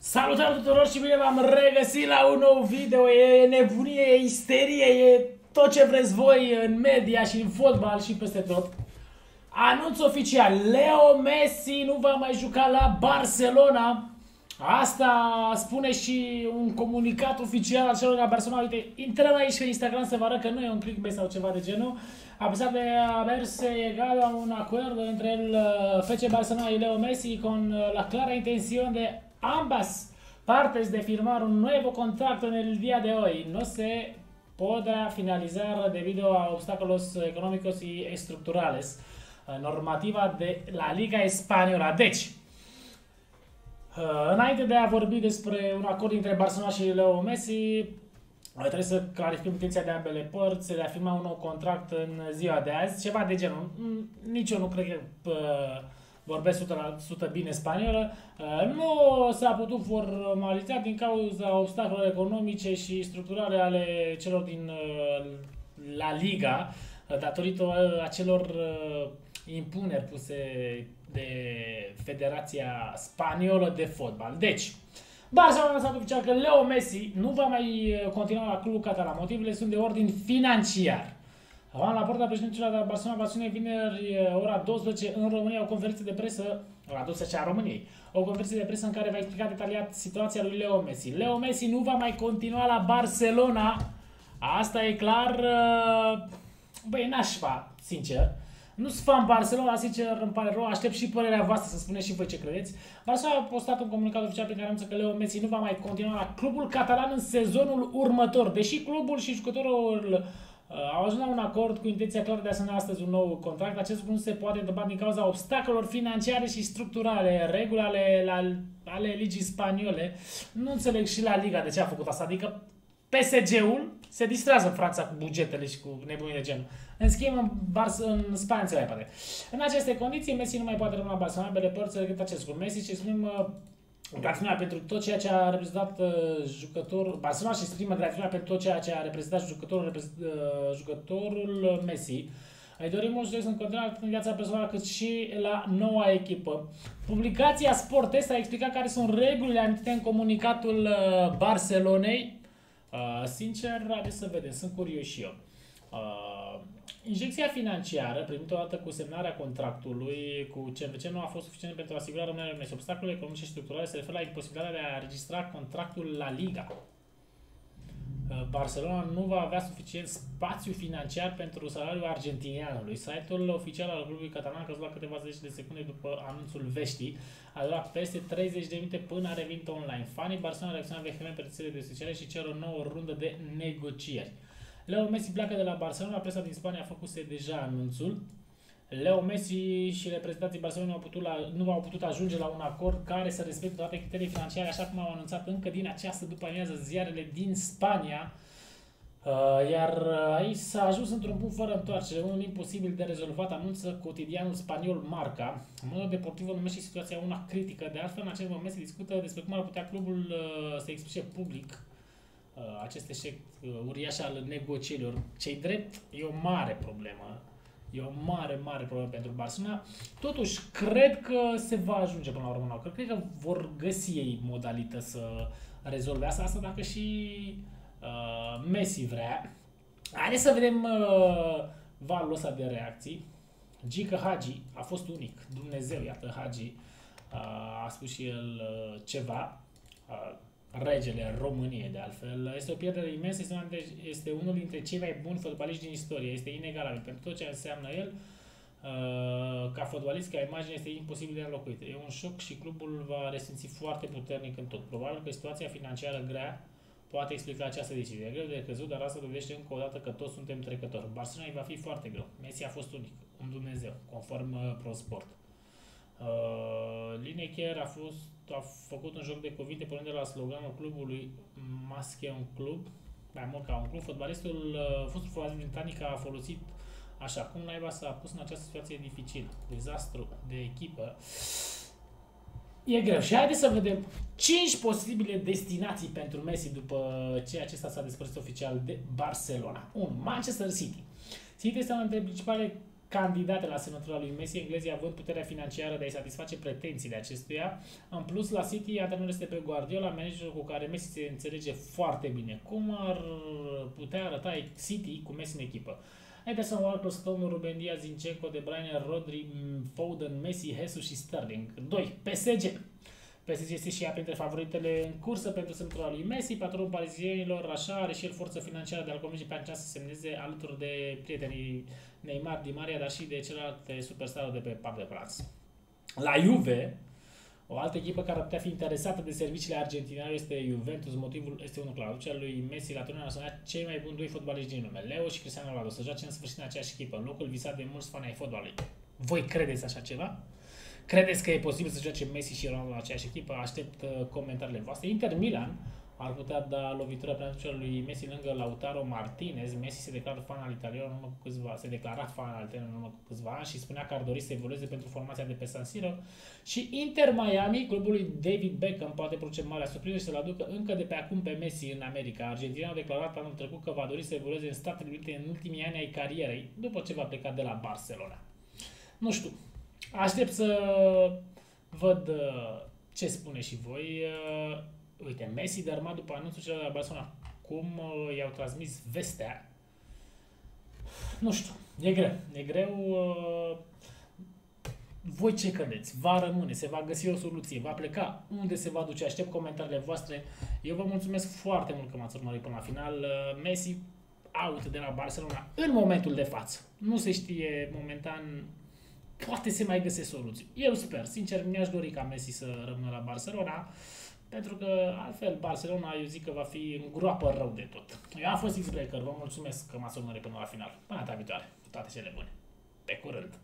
Salutare tuturor și bine v-am regăsit la un nou video. E nebunie, e isterie, e tot ce vreți voi în media și în fotbal și peste tot. Anunț oficial, Leo Messi nu va mai juca la Barcelona. Asta spune și un comunicat oficial al celor de la Barcelona. Uite, intrăm aici pe Instagram să vă arăt că nu e un clickbait sau ceva de genul. Apesar de a mers egal la un acord între el, uh, FC Barcelona y Leo Messi con uh, la clara intención de ambas partes de firmar un nuevo contrato en el día de hoy. No se podrá finalizar debido a obstáculos económicos y estructurales. Uh, Normativa de la Liga Española. Deci, Uh, Înainte de a vorbi despre un acord între Barcelona și Leo Messi, trebuie să clarificăm intenția de ambele părți de a firma un nou contract în ziua de azi, ceva de genul. Mm, Nici eu nu cred că uh, vorbesc 100% bine spaniolă. Uh, Nu s-a putut formaliza din cauza obstacolelor economice și structurale ale celor din uh, La Liga, uh, datorită uh, acelor uh, impuneri puse de Federația Spaniolă de Fotbal. Deci, Barça a anunțat oficial că Leo Messi nu va mai uh, continua la clubul catalan. Motivele sunt de ordin financiar. Juan Laporta, președintele de la Barcelona, va ține vineri uh, ora 12 în România o conferință de presă, ora 12 a României, o conferință de presă în care va explica detaliat situația lui Leo Messi. Leo Messi nu va mai continua la Barcelona. Asta e clar, uh, băi, nașpa, sincer. Nu sunt fan Barcelona, sincer, îmi pare rău, aștept și părerea voastră să spuneți și voi ce credeți. Barcelona a postat un comunicat oficial prin care anunță că Leo Messi nu va mai continua la clubul catalan în sezonul următor, deși clubul și jucătorul uh, au ajuns la un acord cu intenția clară de a semna astăzi un nou contract. Acest lucru nu se poate întâmpla din cauza obstacolelor financiare și structurale, reguli ale, la, ale ligii spaniole. Nu înțeleg și la Liga de ce a făcut asta, adică PSG-ul se distrează în Franța cu bugetele și cu nebunii de genul. În schimb, în, Bar- în Spania înțeleg poate. În aceste condiții, Messi nu mai poate rămâne la Barcelona, ambele părți decât acest lucru. Messi și exprimă uh, gratificarea pentru tot ceea ce a reprezentat uh, jucătorul, Barcelona și exprimă gratificarea pentru tot ceea ce a reprezentat jucătorul, reprezent, uh, jucătorul Messi. Îi dorim mult succes în continuare atât în viața personală cât și la noua echipă. Publicația Sportest a explicat care sunt regulile amintite în comunicatul uh, Barcelonei. Uh, sincer, haideți să vedem, sunt curios și eu. Uh, injecția financiară primită odată cu semnarea contractului cu CVC nu a fost suficient pentru a asigura rămânerea unei obstacole economice și structurale se referă la imposibilitatea de a registra contractul la Liga. Uh, Barcelona nu va avea suficient spațiu financiar pentru salariul argentinianului. Site-ul oficial al clubului catalan a căzut la câteva zeci de secunde după anunțul veștii. A durat peste 30 de minute până a revenit online. Fanii Barcelona reacționează vehement pe rețelele de sociale și cer o nouă rundă de negocieri. Leo Messi pleacă de la Barcelona, presa din Spania a făcut deja anunțul. Leo Messi și reprezentanții Barcelona nu au, putut la, nu au putut ajunge la un acord care să respecte toate criteriile financiare, așa cum au anunțat încă din această după amiază ziarele din Spania. Uh, iar uh, aici s-a ajuns într-un punct fără întoarcere, unul imposibil de rezolvat, anunță cotidianul spaniol Marca. În modul deportiv numește situația una critică, de altfel în acest moment se discută despre cum ar putea clubul uh, să explice public uh, acest eșec uh, uriaș al negocierilor. Cei drept e o mare problemă. E o mare, mare problemă pentru Barcelona. Totuși, cred că se va ajunge până la urmă. la acord. Cred că vor găsi ei modalități să rezolve asta, asta dacă și uh, Messi vrea. Haideți să vedem uh, valul ăsta de reacții. Gică Hagi a fost unic. Dumnezeu, iată, Hagi uh, a spus și el uh, ceva. Uh, regele României, de altfel. Este o pierdere imensă, este, una dintre, este unul dintre cei mai buni fotbaliști din istorie. Este inegalabil pentru tot ce înseamnă el. Uh, ca fotbalist, ca imagine, este imposibil de înlocuit. E un șoc și clubul va resimți foarte puternic în tot. Probabil că situația financiară grea poate explica această decizie. E greu de crezut, dar asta dovedește încă o dată că toți suntem trecători. Barcelona va fi foarte greu. Messi a fost unic, un Dumnezeu, conform uh, ProSport. Uh, Lineker a fost a făcut un joc de cuvinte pornind de la sloganul clubului Masche un club, mai mult ca un club. Fotbalistul, uh, fostul fotbalist britanic a folosit așa, cum naiba s-a pus în această situație dificilă, dezastru de echipă. E greu. Și haideți să vedem 5 posibile destinații pentru Messi după ce acesta s-a despărțit oficial de Barcelona. 1. Manchester City. City este una dintre principalele candidate la semnătura lui Messi, englezii având puterea financiară de a-i satisface pretențiile acestuia. În plus, la City, antrenorul este pe Guardiola, managerul cu care Messi se înțelege foarte bine. Cum ar putea arăta City cu Messi în echipă? Ederson, Walker, Stone, Ruben Diaz, Zinchenko, De Bruyne, Rodri, Foden, Messi, Jesus și Sterling. 2. PSG. PSG este și ea printre favoritele în cursă pentru semnătura lui Messi. Patronul parizienilor, așa, are și el forță financiară de a-l convinge pe aceasta să semneze alături de prietenii Neymar, Di Maria, dar și de celelalte superstaruri de pe Parc de Prance. La Juve, o altă echipă care ar putea fi interesată de serviciile argentinare este Juventus. Motivul este unul clar. Aducerea lui Messi la turnul național cei mai buni doi fotbaliști din lume, Leo și Cristiano Ronaldo, să joace în sfârșit în aceeași echipă, în locul visat de mulți fani ai fotbalului. Voi credeți așa ceva? Credeți că e posibil să joace Messi și Ronaldo în aceeași echipă? Aștept uh, comentariile voastre. Inter Milan ar putea da lovitura pe lui Messi lângă Lautaro Martinez. Messi se declară fan al italian în urmă cu câțiva, se declarat fan al italian în urmă cu câțiva ani și spunea că ar dori să evolueze pentru formația de pe San Siro. Și Inter Miami, clubul lui David Beckham, poate produce marea surpriză și să-l aducă încă de pe acum pe Messi în America. Argentina a declarat anul trecut că va dori să evolueze în Statele Unite în ultimii ani ai carierei, după ce va pleca de la Barcelona. Nu știu, Aștept să văd uh, ce spune și voi. Uh, uite, Messi dărma după anunțul celor de la Barcelona. Cum uh, i-au transmis vestea? Nu știu, e greu. E greu. Voi ce credeți? Va rămâne? Se va găsi o soluție? Va pleca? Unde se va duce? Aștept comentariile voastre. Eu vă mulțumesc foarte mult că m-ați urmărit până la final. Messi out de la Barcelona în momentul de față. Nu se știe momentan poate se mai găsesc soluții. Eu sper, sincer, mi-aș dori ca Messi să rămână la Barcelona, pentru că altfel Barcelona eu zic că va fi în groapă rău de tot. Eu am fost X-Breaker, vă mulțumesc că m-ați urmărit până la final. Până data viitoare, cu toate cele bune. Pe curând!